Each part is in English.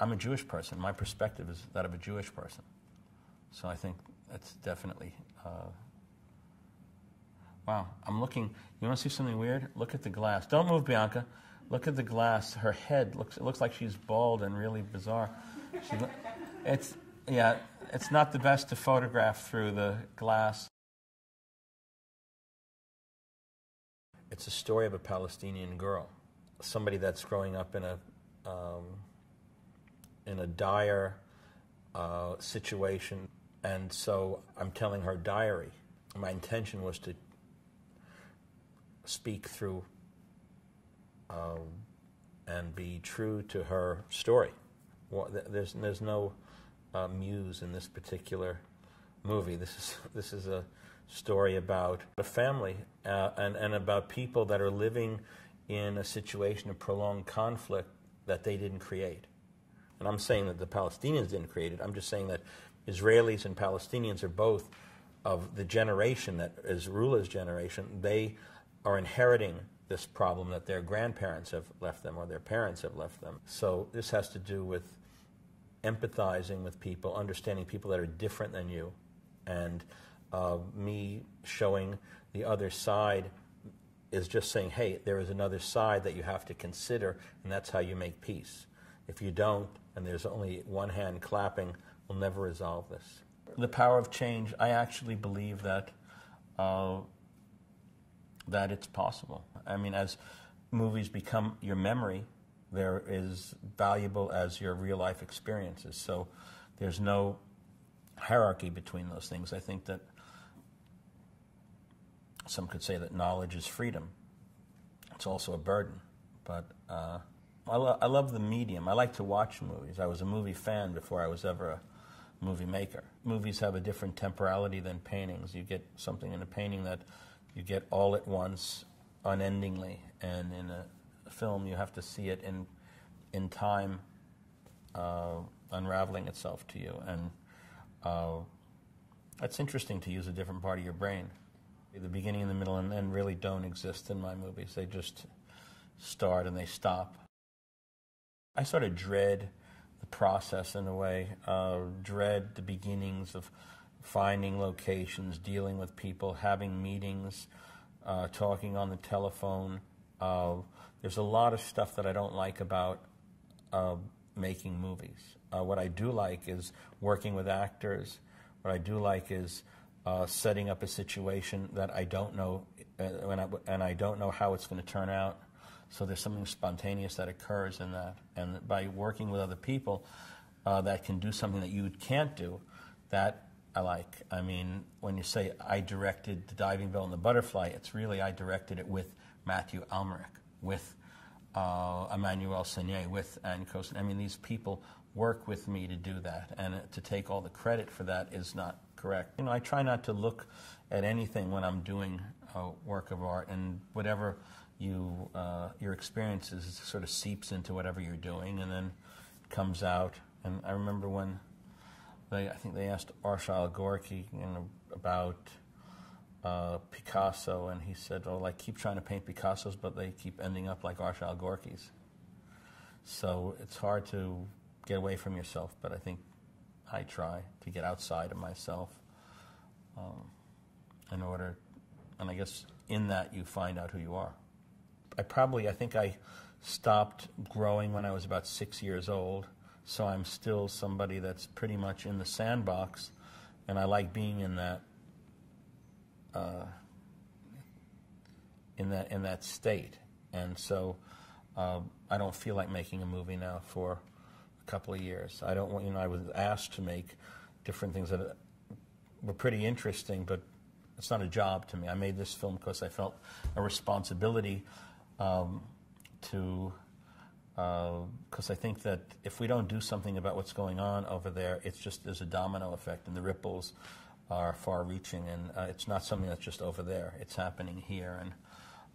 I'm a Jewish person. My perspective is that of a Jewish person. So I think that's definitely. Uh, wow, I'm looking. You want to see something weird? Look at the glass. Don't move, Bianca. Look at the glass. Her head looks. It looks like she's bald and really bizarre. She, it's yeah. It's not the best to photograph through the glass. It's a story of a Palestinian girl, somebody that's growing up in a um, in a dire uh, situation, and so I'm telling her diary. My intention was to speak through um, and be true to her story. There's there's no uh, muse in this particular movie. This is this is a story about a family uh, and and about people that are living in a situation of prolonged conflict that they didn't create. And I'm saying that the Palestinians didn't create it. I'm just saying that Israelis and Palestinians are both of the generation that is Rula's generation. They are inheriting this problem that their grandparents have left them or their parents have left them. So this has to do with empathizing with people, understanding people that are different than you, and uh, me showing the other side is just saying, hey, there is another side that you have to consider, and that's how you make peace. If you don't, and there's only one hand clapping, we'll never resolve this. The power of change, I actually believe that uh, that it's possible. I mean, as movies become your memory, they're as valuable as your real life experiences. So there's no hierarchy between those things. I think that some could say that knowledge is freedom. It's also a burden. But uh, I, lo- I love the medium. I like to watch movies. I was a movie fan before I was ever a movie maker. Movies have a different temporality than paintings. You get something in a painting that you get all at once, unendingly, and in a film, you have to see it in in time uh, unraveling itself to you, and uh, that's interesting to use a different part of your brain. The beginning and the middle and end really don't exist in my movies. They just start and they stop. I sort of dread the process in a way, uh, dread the beginnings of finding locations, dealing with people, having meetings, uh, talking on the telephone. Uh, there's a lot of stuff that I don't like about uh, making movies. Uh, what I do like is working with actors. What I do like is uh, setting up a situation that I don't know, uh, I, and I don't know how it's going to turn out. So there's something spontaneous that occurs in that, and by working with other people uh, that can do something that you can't do, that I like. I mean, when you say I directed the Diving Bell and the Butterfly, it's really I directed it with Mathieu Amalric, with uh, Emmanuelle Seigner, with Anne Consigny. I mean, these people work with me to do that, and to take all the credit for that is not correct. You know, I try not to look at anything when I'm doing a work of art, and whatever you uh, your experiences sort of seeps into whatever you're doing, and then comes out. And I remember when they, I think they asked Arshile Gorky you know, about uh, Picasso, and he said, "Oh, like keep trying to paint Picassos, but they keep ending up like Arshile Gorky's." So it's hard to get away from yourself, but I think I try to get outside of myself um, in order, and I guess in that you find out who you are. I probably, I think I stopped growing when I was about six years old, so I'm still somebody that's pretty much in the sandbox, and I like being in that uh, in that in that state. And so uh, I don't feel like making a movie now for a couple of years. I don't want you know I was asked to make different things that were pretty interesting, but it's not a job to me. I made this film because I felt a responsibility um, to because uh, I think that if we don't do something about what's going on over there, it's just there's a domino effect, and the ripples are far-reaching, and uh, it's not something that's just over there. It's happening here, and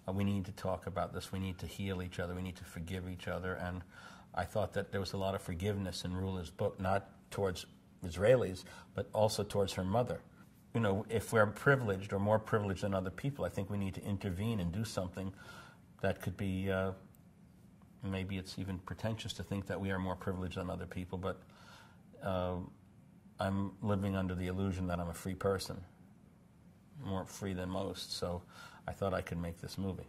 uh, we need to talk about this. We need to heal each other. We need to forgive each other. And I thought that there was a lot of forgiveness in Rula's book, not towards Israelis, but also towards her mother. You know, if we're privileged or more privileged than other people, I think we need to intervene and do something that could be, uh, maybe it's even pretentious to think that we are more privileged than other people, but uh, I'm living under the illusion that I'm a free person, more free than most. So I thought I could make this movie.